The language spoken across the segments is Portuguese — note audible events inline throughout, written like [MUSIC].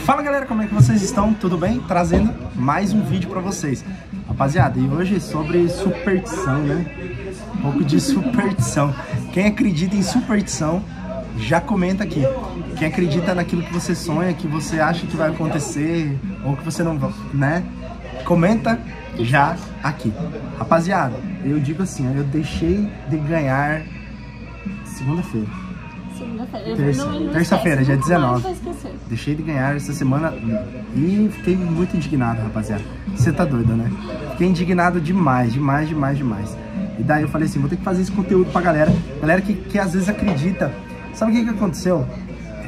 Fala galera, como é que vocês estão? Tudo bem? Trazendo mais um vídeo pra vocês. Rapaziada, e hoje é sobre superstição, né? Um pouco de [LAUGHS] superstição. Quem acredita em superstição, já comenta aqui. Quem acredita naquilo que você sonha, que você acha que vai acontecer, ou que você não vai, né? Comenta já aqui. Rapaziada, eu digo assim, eu deixei de ganhar segunda-feira. Segunda-feira. Terça-feira, dia nunca 19. mais vai esquecer. Deixei de ganhar essa semana e fiquei muito indignado, rapaziada. Você tá doido, né? Fiquei indignado demais, demais, demais, demais. E daí eu falei assim, vou ter que fazer esse conteúdo pra galera. Galera que, que às vezes acredita. Sabe o que, que aconteceu?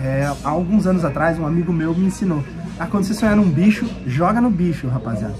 É, há alguns anos atrás, um amigo meu me ensinou. Ah, quando você sonhar num bicho, joga no bicho, rapaziada.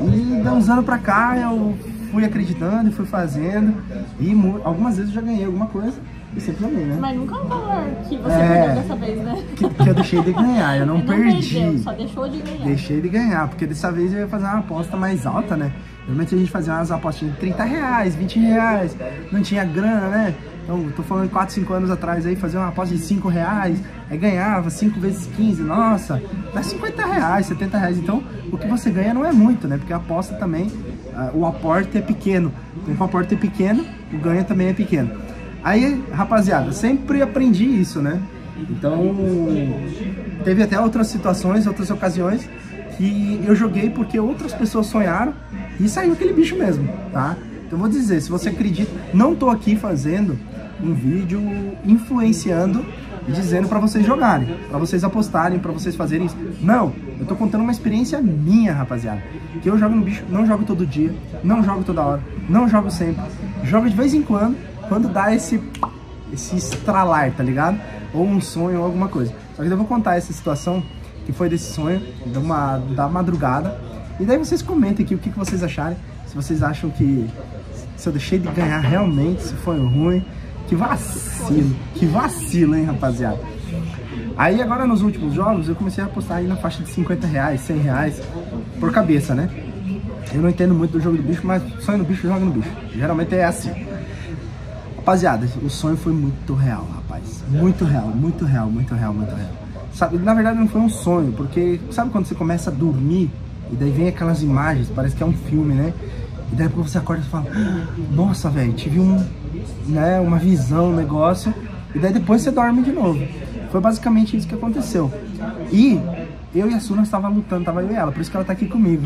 E dá uns anos pra cá, eu fui acreditando e fui fazendo. E algumas vezes eu já ganhei alguma coisa. Sempre ganhei, né? Mas nunca é um valor que você É. perdeu dessa vez, né? Que, que eu deixei de ganhar, eu não, [LAUGHS] perdi. perdeu, só deixou de ganhar. Deixei de ganhar, porque dessa vez eu ia fazer uma aposta mais alta, né? Normalmente a gente fazia umas apostinhas de 30 reais, 20 reais, não tinha grana, né? Então, tô falando 4, 5 anos atrás aí, fazer uma aposta de 5 reais, aí ganhava 5 vezes 15, nossa, dá 50 reais, 70 reais. Então, o que você ganha não é muito, né? Porque a aposta também, ah, o aporte é pequeno. Então, o aporte é pequeno, o ganho também é pequeno. Aí, rapaziada, sempre aprendi isso, né? Então, teve até outras situações, outras ocasiões que eu joguei porque outras pessoas sonharam e saiu aquele bicho mesmo, tá? Então, vou dizer, se você acredita, não tô aqui fazendo um vídeo influenciando e dizendo pra vocês jogarem, pra vocês apostarem, pra vocês fazerem isso. Não, eu tô contando uma experiência minha, rapaziada. Que eu jogo no bicho, não jogo todo dia, não jogo toda hora, não jogo sempre. Jogo de vez em quando, quando dá esse esse estralar, tá ligado? Ou um sonho ou alguma coisa. Só que eu vou contar essa situação que foi desse sonho, de uma, da madrugada. E daí vocês comentem aqui o que, que vocês acharem. Se vocês acham que se eu deixei de ganhar realmente, se foi ruim. Que vacilo, que vacilo, hein, rapaziada. Aí agora nos últimos jogos eu comecei a apostar aí na faixa de 50 reais, 100 reais por cabeça, né? Eu não entendo muito do jogo do bicho, mas sonho no bicho, joga no bicho. Geralmente é assim. Rapaziada, o sonho foi muito real, rapaz. Muito real, muito real, muito real, muito real. Sabe, na verdade não foi um sonho, porque sabe quando você começa a dormir e daí vem aquelas imagens, parece que é um filme, né? E daí você acorda e fala, "Ah, nossa, velho, tive um, né, uma visão, um negócio. E daí depois você dorme de novo. Foi basicamente isso que aconteceu. E eu e a Su nós tava lutando, tava eu e ela, por isso que ela tá aqui comigo.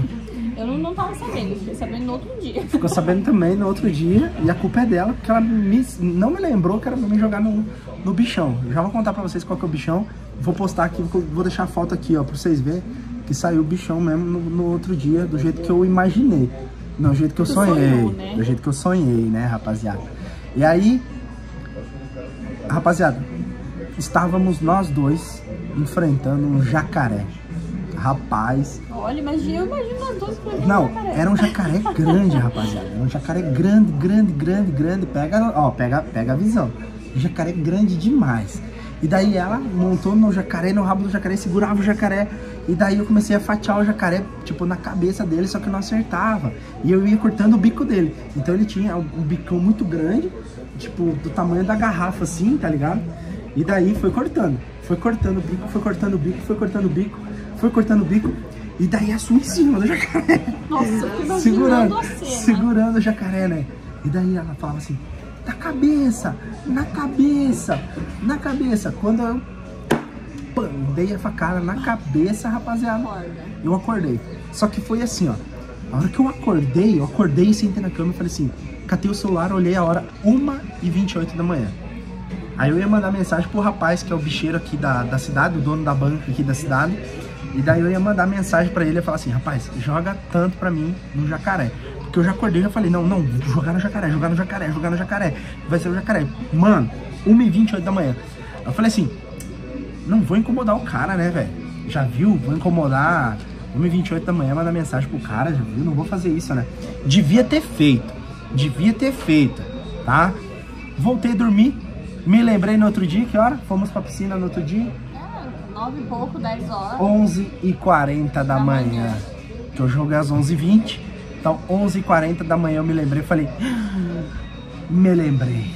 Eu não, não tava sabendo, fiquei sabendo no outro dia. Ficou sabendo também no outro dia, e a culpa é dela, porque ela me- não me lembrou que era pra mim jogar no, no bichão. Eu já vou contar pra vocês qual que é o bichão. Vou postar aqui, vou deixar a foto aqui, ó, pra vocês verem que saiu o bichão mesmo no, no outro dia, do jeito que eu imaginei. Não, do jeito que eu sonhei. sonhou, né? Do jeito que eu sonhei, né, rapaziada? E aí, rapaziada, estávamos nós dois enfrentando um jacaré. Rapaz, Olha, imagina, eu imagino as duas pra não, era um jacaré grande, rapaziada. Era um jacaré grande, grande, grande, grande. Pega, ó, pega, pega a visão. Um jacaré grande demais. E daí ela montou no jacaré, no rabo do jacaré, segurava o jacaré. E daí eu comecei a fatiar o jacaré, tipo, na cabeça dele, só que eu não acertava. E eu ia cortando o bico dele. Então ele tinha um bicão muito grande, tipo, do tamanho da garrafa, assim, tá ligado? E daí foi cortando. Foi cortando o bico, foi cortando o bico, foi cortando o bico, foi cortando o bico. E daí a sua em cima do jacaré. Nossa, segurando, segurando o jacaré, né? E daí ela falava assim, na cabeça, na cabeça, na cabeça. Quando eu pam, dei a facada na cabeça, rapaziada, eu acordei. Só que foi assim, ó. A hora que eu acordei, eu acordei e sentei na cama e falei assim, catei o celular, olhei a hora 1h28 da manhã. Aí eu ia mandar mensagem pro rapaz, que é o bicheiro aqui da, da cidade, o dono da banca aqui da cidade. E daí eu ia mandar mensagem pra ele e falar assim, rapaz, joga tanto pra mim no jacaré. Porque eu já acordei e já falei, não, não, jogar no jacaré, jogar no jacaré, jogar no jacaré. Vai ser o jacaré. Mano, 1h28 da manhã. Eu falei assim, não vou incomodar o cara, né, velho? Já viu? Vou incomodar 1h28 da manhã, mandar mensagem pro cara, já viu? Não vou fazer isso, né? Devia ter feito. Devia ter feito, tá? Voltei a dormir. Me lembrei no outro dia, que hora? Fomos pra piscina no outro dia. É, nove e pouco, dez horas. 11h40 da Da manhã. manhã. Que eu joguei às 11h20. Então, 11h40 da manhã eu me lembrei. Falei, "Ah, me lembrei.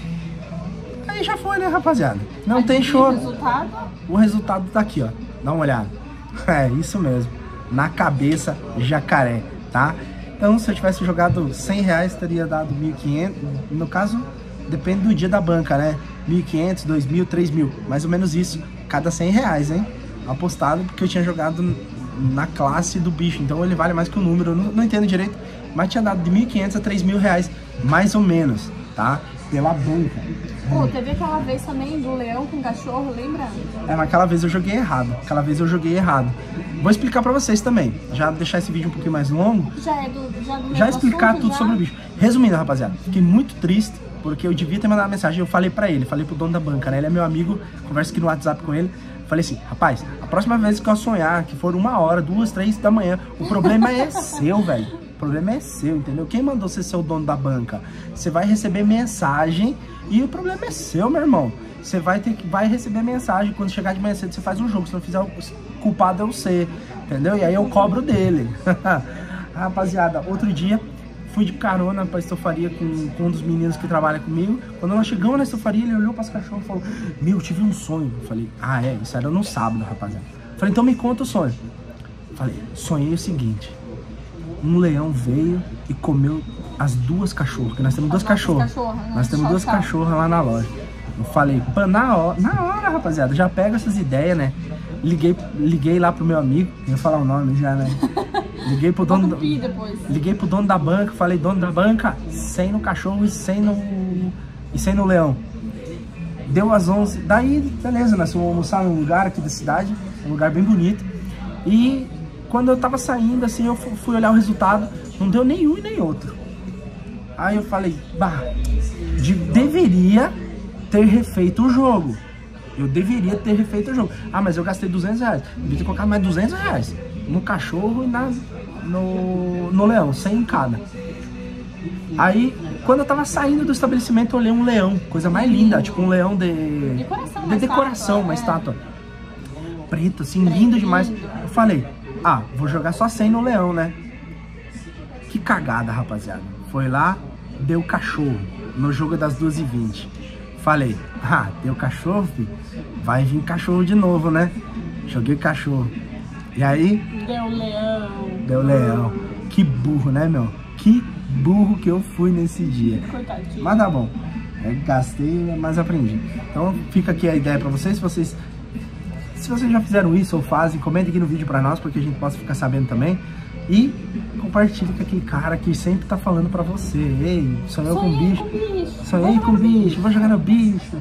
Aí já foi, né, rapaziada? Não tem Adivinha choro. O resultado? O resultado tá aqui, ó. Dá uma olhada. [LAUGHS] É, isso mesmo. Na cabeça, jacaré, tá? Então, se eu tivesse jogado 100 reais, teria dado 1.500. No caso, depende do dia da banca, né? 1.500, 2.000, 3.000. Mais ou menos isso, cada 100 reais, hein? Apostado, porque eu tinha jogado na classe do bicho. Então, ele vale mais que o número. Eu não, não entendo direito, mas tinha dado de 1.500 a 3.000 reais, mais ou menos, tá? Pela banca. Pô, teve aquela vez também do leão com cachorro, lembra? É, mas aquela vez eu joguei errado. Aquela vez eu joguei errado. Vou explicar pra vocês também. Já deixar esse vídeo um pouquinho mais longo. Já é do, já do Já explicar assunto, tudo já? sobre o bicho. Resumindo, rapaziada, fiquei muito triste. Porque eu devia ter mandado uma mensagem. Eu falei pra ele, falei pro dono da banca, né? Ele é meu amigo, converso aqui no WhatsApp com ele. Falei assim, rapaz, a próxima vez que eu sonhar, que for uma hora, duas, três da manhã, o problema é [LAUGHS] seu, velho. O problema é seu, entendeu? Quem mandou você ser o dono da banca? Você vai receber mensagem e o problema é seu, meu irmão. Você vai ter que vai receber mensagem quando chegar de manhã cedo, você faz um jogo. Se não fizer, o culpado é você, entendeu? E aí eu cobro dele. [LAUGHS] Rapaziada, outro dia fui de carona pra estofaria com, com um dos meninos que trabalha comigo. Quando nós chegamos na estofaria, ele olhou para os cachorros e falou: Meu, eu tive um sonho. Eu falei: Ah, é? Isso era no sábado, rapaziada. Eu falei: Então me conta o sonho. Eu falei: Sonhei o seguinte: um leão veio e comeu as duas cachorras. Porque nós temos duas cachorras. cachorras, né? Nós temos duas cachorras lá na loja. Eu falei, pô, na hora, na hora, rapaziada, já pega essas ideias, né? Liguei, liguei lá pro meu amigo, ia falar o nome já, né? Liguei pro dono, liguei pro dono da banca, falei, dono da banca, 100 no cachorro e 100 no, e 100 no leão. Deu às 11, daí, beleza, nós fomos almoçar num lugar aqui da cidade, um lugar bem bonito. E quando eu tava saindo, assim, eu fu- fui olhar o resultado, não deu nenhum e nem outro. Aí eu falei, bah, de- deveria ter refeito o jogo. Eu deveria ter refeito o jogo. Ah, mas eu gastei 200 reais. Devia ter colocado mais 200 reais no cachorro e na, no, no leão, 100 em cada. Aí, quando eu tava saindo do estabelecimento, eu olhei um leão, coisa mais linda, tipo um leão de Decoração, de uma decoração, estátua, uma é. estátua. Preto, assim, lindo demais. Eu falei, ah, vou jogar só 100 no leão, né? Que cagada, rapaziada. Foi lá, deu cachorro no jogo das 2h20. Falei, ah, deu cachorro, filho? Vai vir cachorro de novo, né? Joguei cachorro. E aí, Deu leão. deu leão. Que burro, né, meu? Que burro que eu fui nesse dia. Coitadinho. Mas tá bom. É, gastei, mas aprendi. Então fica aqui a ideia pra vocês. Se vocês, se vocês já fizeram isso ou fazem, comentem aqui no vídeo pra nós, porque a gente possa ficar sabendo também. E compartilhe com aquele cara que sempre tá falando pra você. Ei, sonhou com bicho. com bicho. Sonhei com jogar bicho, vou jogar no bicho.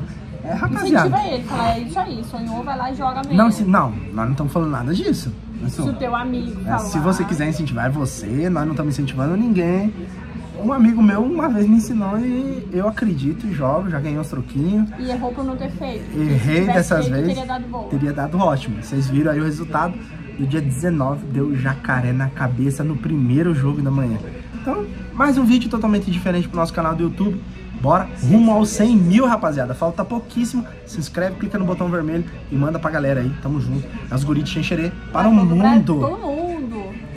É, rapaziada. Incentiva ele, fala, é isso aí, sonhou, vai lá e joga mesmo. Não, se, não, nós não estamos falando nada disso. Nós Se o teu amigo é, se você quiser incentivar é você, nós não estamos incentivando ninguém. Um amigo meu uma vez me ensinou e eu acredito e jogo, já ganhei uns troquinhos. E errou por não ter feito. Errei dessas feito, vezes. Teria dado bom. Teria dado ótimo. Vocês viram aí o resultado. No dia 19 deu jacaré na cabeça no primeiro jogo da manhã. Então, mais um vídeo totalmente diferente pro nosso canal do YouTube. Bora, rumo aos 100 mil, rapaziada. Falta pouquíssimo. Se inscreve, clica no botão vermelho e manda pra galera aí. Tamo junto. As guris de Xenxerê para o mundo.